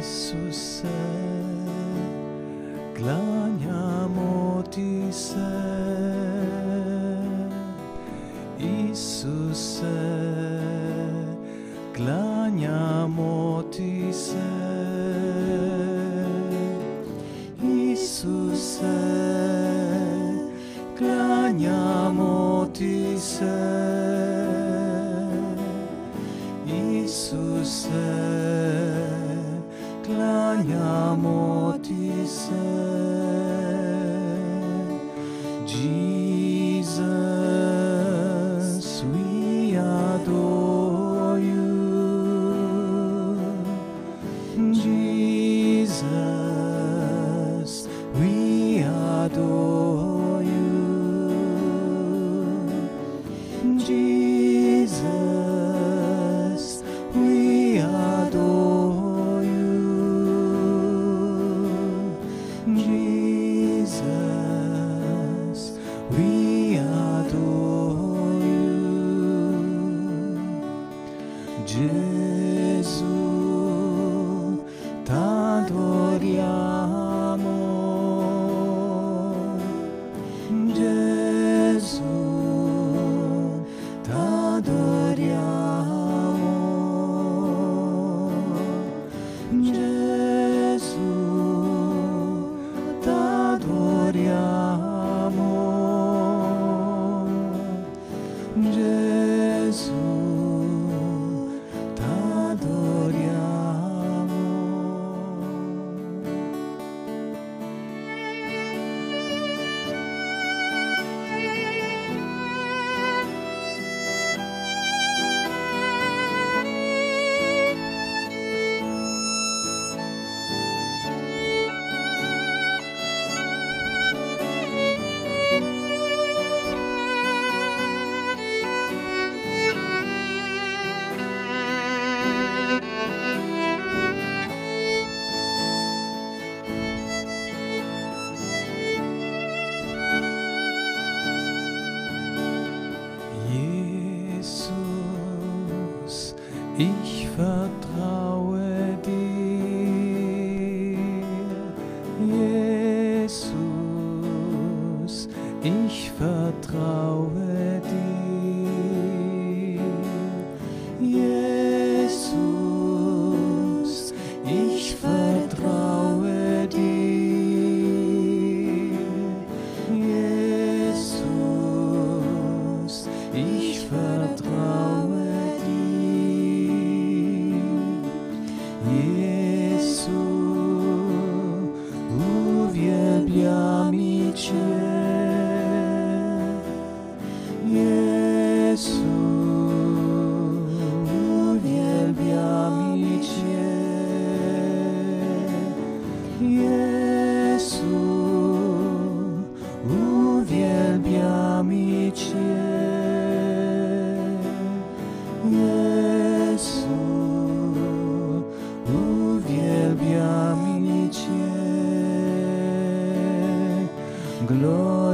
Isuse, klanjamo ti se. Isuse, klanjamo ti se. Isuse, klanjamo ti se. Ixi. glory.